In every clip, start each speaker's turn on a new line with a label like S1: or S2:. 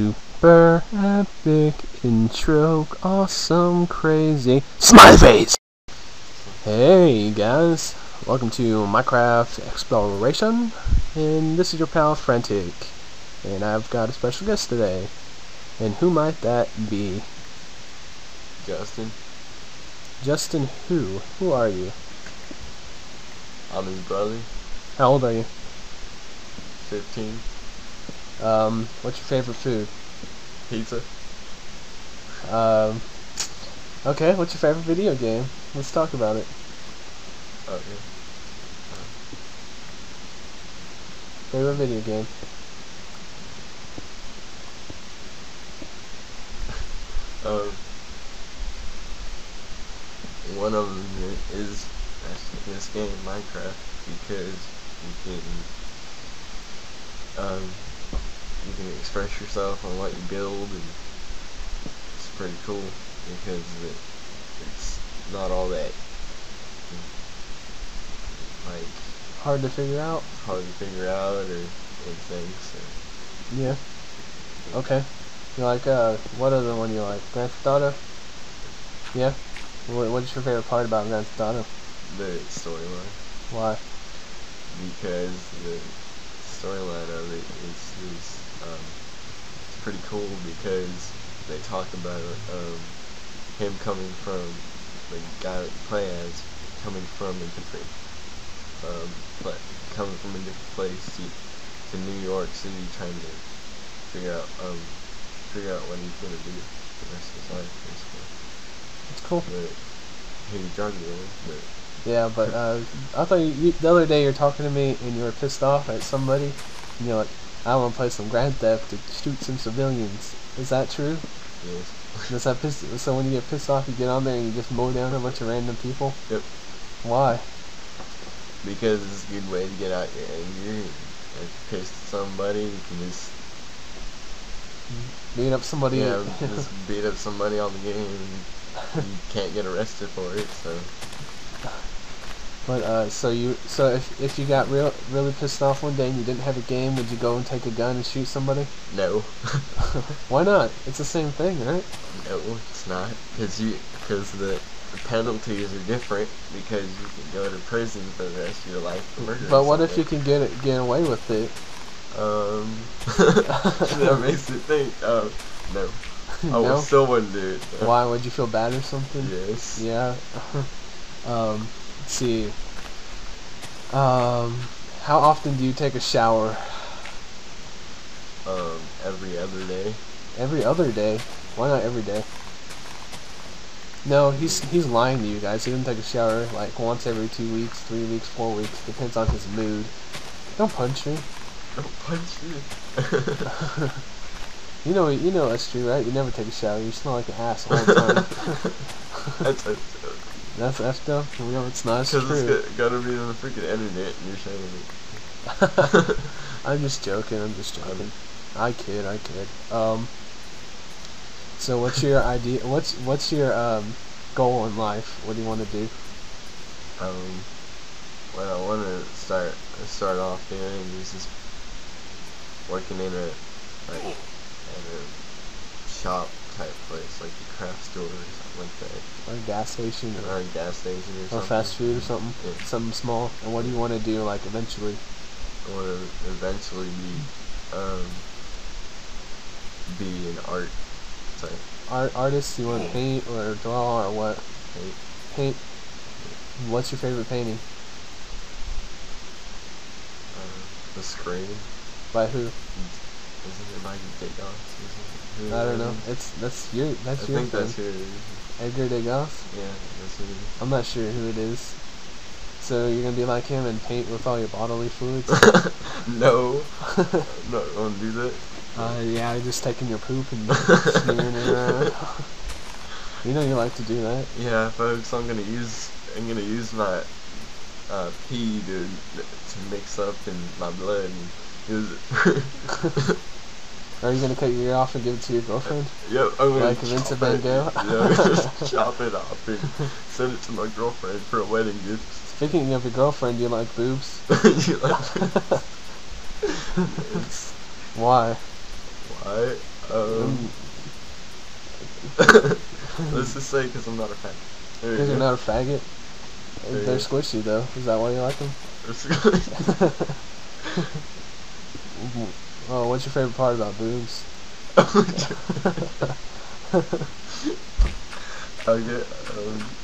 S1: Super epic intro, awesome, crazy, smiley face! Hey guys, welcome to Minecraft Exploration, and this is your pal Frantic, and I've got a special guest today, and who might that be?
S2: Justin.
S1: Justin who? Who are you?
S2: I'm his brother.
S1: How old are you?
S2: 15.
S1: Um, what's your favorite food?
S2: Pizza.
S1: Um, okay, what's your favorite video game? Let's talk about it.
S2: Okay.
S1: Favorite video game?
S2: Um, one of them is actually this game, Minecraft, because you can um, you can express yourself on what you build, and it's pretty cool because it, it's not all that like
S1: Hard to figure out?
S2: hard to figure out or anything. So
S1: Yeah. Okay. You like, uh, what other one you like? Grand Theft Auto? Yeah? What, what's your favorite part about Grand Theft Auto?
S2: the storyline.
S1: Why?
S2: because the storyline of it is, is um, it's pretty cool because they talk about um, him coming from the guy that you play as coming from a different um, but coming from a different place to, to New York City trying to figure out um, figure out what he's gonna do for the rest of his life basically.
S1: It's cool.
S2: But he's drug dealer, but
S1: Yeah, but, uh, I thought you, the other day you were talking to me and you were pissed off at somebody. And you're like, I want to play some Grand Theft to shoot some civilians. Is that true?
S2: yes.
S1: Does that piss, so when you get pissed off, you get on there and you just mow down a bunch of random people?
S2: Yep.
S1: Why?
S2: because it's a good way to get out your anger. If you piss at somebody, you can just
S1: Beat up somebody?
S2: yeah, just beat up somebody on the game. And you can't get arrested for it, so
S1: But uh, so you so if if you got real really pissed off one day and you didn't have a game, would you go and take a gun and shoot somebody?
S2: no,
S1: Why not? It's the same thing, right?
S2: no, it's not because you because the, the penalties are different because you can go to prison for the rest of your life for murder.
S1: But what if you can get it get away with it?
S2: Um, that makes it think. Um, no, I
S1: no.
S2: will still wouldn't do it.
S1: Why would you feel bad or something?
S2: Yes.
S1: Yeah. um. Let's see. Um. How often do you take a shower?
S2: Um, every other day.
S1: Every other day. Why not every day? No, he's he's lying to you guys. He doesn't take a shower like once every two weeks, three weeks, four weeks. Depends on his mood. Don't punch me.
S2: Don't punch me.
S1: You know, you know that's true, right? You never take a shower. You smell like an ass all the time.
S2: That's
S1: that's effed up. You know, it's not.
S2: Because it's got, gotta be on the freaking internet and you're saying it.
S1: I'm just joking. I'm just joking. I kid. I kid. Um. So what's your idea? What's what's your um goal in life? What do you want to do?
S2: um, what I want to start start off doing is just working in a like in a shop type place, like the craft store or something like that,
S1: Or a gas station
S2: or
S1: or,
S2: a gas station or
S1: or
S2: something.
S1: fast food or something?
S2: Yeah.
S1: Something small. And what do you want to do? Like eventually?
S2: I want to eventually be um be an art type.
S1: Art artist? You want to paint or draw or what?
S2: Paint.
S1: Paint. What's your favorite painting?
S2: Uh, the Scream.
S1: By who?
S2: Isn't it Degas? Isn't it?
S1: I don't know. It's that's your
S2: I
S1: that's your
S2: think
S1: thing.
S2: that's who it is.
S1: Edgar Degas.
S2: Yeah, that's who it is.
S1: I'm not sure who it is. So you're gonna be like him and paint with all your bodily fluids?
S2: no, I'm not gonna do that.
S1: uh, yeah, just taking your poop and smearing it around. You know you like to do that.
S2: Yeah, folks, I'm gonna use I'm gonna use my uh, pee to to mix up in my blood and use it.
S1: Are you gonna cut your ear off and give it to your girlfriend?
S2: yep, I'm gonna
S1: Like Vincent Van. Gogh?
S2: Yeah, just chop it off and send it to my girlfriend for a wedding gift.
S1: Speaking of your girlfriend, do you like boobs?
S2: You like- it's,
S1: Why?
S2: Alright, um. let's just say because I'm not a fan. You
S1: Because
S2: go.
S1: you're not a faggot.
S2: There
S1: They're squishy though. Is that why you like them? Oh, what's your favorite part about boobs?
S2: okay, um.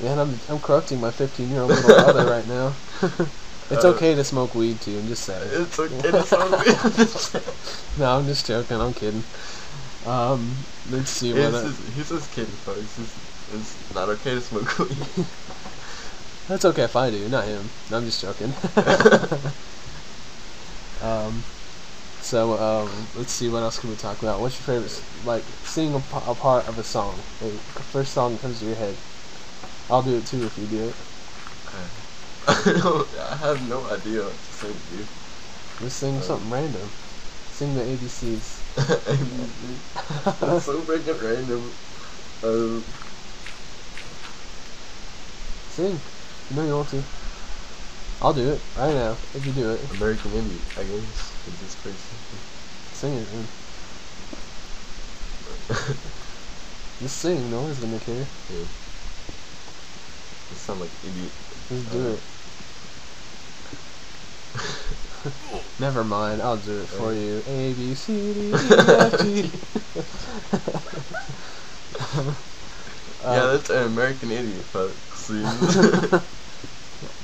S1: Man, I'm I'm corrupting my 15 year old little brother right now. it's
S2: Uh,
S1: okay to smoke weed too. I'm just saying.
S2: It's okay to smoke weed.
S1: No, I'm just joking. I'm kidding. Um, let's see what.
S2: He's just kidding, folks. It's, it's not okay to smoke weed.
S1: That's okay if I do, not him. I'm just joking. Um, so um, let's see what else can we talk about. What's your favorite, like, sing a, a part of a song? Like, the first song that comes to your head. I'll do it too if you do it.
S2: I, don't, I have no idea what to say to you.
S1: Just sing
S2: Uh,
S1: something random. Sing the ABCs.
S2: That's so freaking random. Um,
S1: Sing. You know you want to. I'll do it right now if you do it.
S2: American Idiot, I guess. It's just pretty
S1: Sing it. Man. Just sing. No one's gonna care.
S2: yeah. You sound like idiot.
S1: Just do it. Never mind, I'll do it for you. A B C D E F G.
S2: yeah,
S1: Uh,
S2: that's an American Idiot, folks.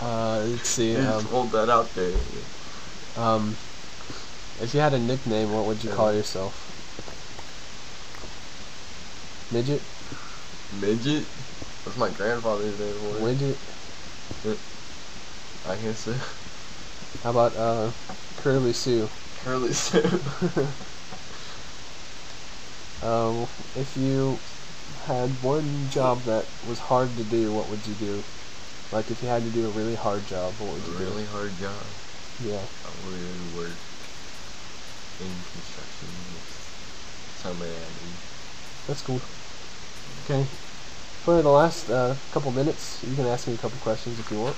S1: Uh, let's see. Um,
S2: hold that out there.
S1: um, if you had a nickname, what would you call yourself? Midget,
S2: Midget? That's my grandfather's name.
S1: widget.
S2: I guess so.
S1: How about uh, Curly Sue?
S2: Curly Sue.
S1: Um, if you had one job that was hard to do, what would you do? Like if you had to do a really hard job, what would you
S2: A really hard job.
S1: Yeah.
S2: I would work in construction. Somebody I knew.
S1: That's cool. Okay. For the last uh, couple minutes, you can ask me a couple questions if you want.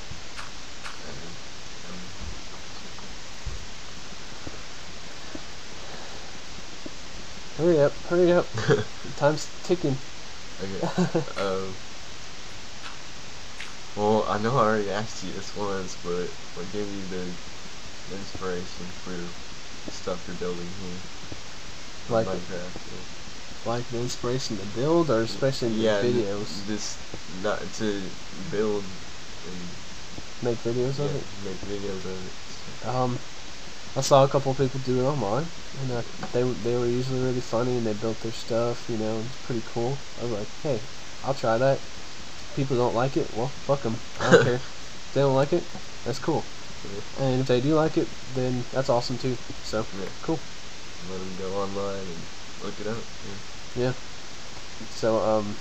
S1: Hurry up, hurry up. Time's ticking.
S2: okay. Um. Well, I know I already asked you this once, but what gave you the inspiration for the stuff you're building here?
S1: Like,
S2: Minecraft.
S1: like the inspiration to build, or especially
S2: yeah,
S1: the
S2: th-
S1: videos.
S2: This not to build and
S1: Make videos
S2: yeah,
S1: of it.
S2: make videos of it.
S1: Um, I saw a couple of people do it online, and uh, they they were usually really funny, and they built their stuff. You know, it's pretty cool. I was like, hey, I'll try that. People don't like it, well, fuck them. I don't care. If they don't like it, that's cool.
S2: Yeah.
S1: And if they do like it, then that's awesome too. So
S2: Yeah.
S1: cool.
S2: Let them go online and look it up. Yeah.
S1: Yeah. So um,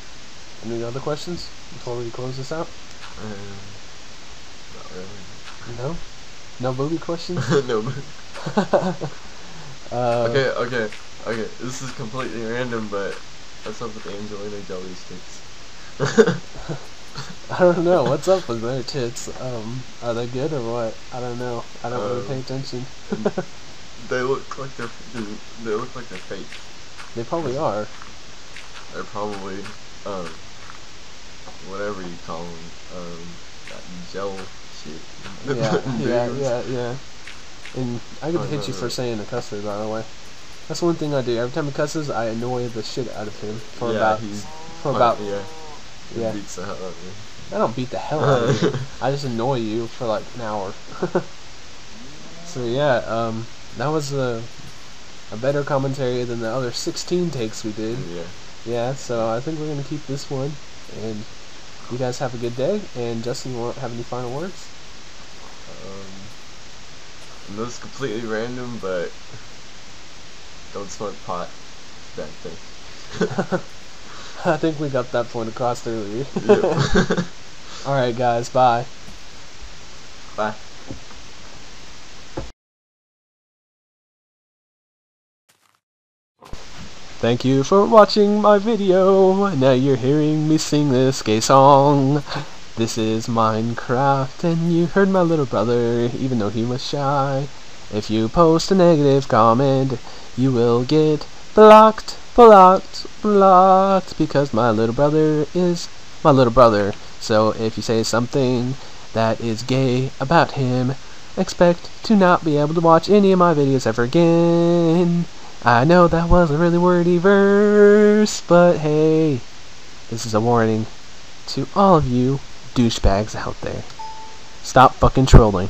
S1: any other questions before we close this out?
S2: Um, not really.
S1: No. No booby questions.
S2: no.
S1: uh,
S2: okay, okay, okay. This is completely random, but what's up with Angelina Jolie sticks?
S1: I don't know. What's up with their tits? Um, are they good or what? I don't know. I don't really
S2: Um,
S1: pay attention.
S2: they look like they're they look like they're fake.
S1: They probably are.
S2: They're probably um whatever you call them um that gel shit.
S1: Yeah, yeah, yeah, yeah. And I get to hit you for saying a cuss word, by the way. That's one thing I do. Every time he cusses, I annoy the shit out of him for
S2: yeah,
S1: about
S2: he's
S1: for about.
S2: yeah.
S1: Yeah.
S2: beats the hell out of me.
S1: I don't beat the hell out of you. I just annoy you for like an hour. so yeah, um, that was a a better commentary than the other 16 takes we did.
S2: Yeah.
S1: Yeah, so I think we're gonna keep this one, and you guys have a good day. And Justin, you want have any final words?
S2: Um, this is completely random, but don't smoke pot. Bad thing.
S1: I think we got that point across earlier.
S2: Yep.
S1: All right, guys, bye.
S2: Bye.
S1: Thank you for watching my video. Now you're hearing me sing this gay song. This is Minecraft, and you heard my little brother, even though he was shy. If you post a negative comment, you will get blocked, blocked, blocked because my little brother is my little brother. So if you say something that is gay about him, expect to not be able to watch any of my videos ever again. I know that was a really wordy verse, but hey, this is a warning to all of you douchebags out there. Stop fucking trolling.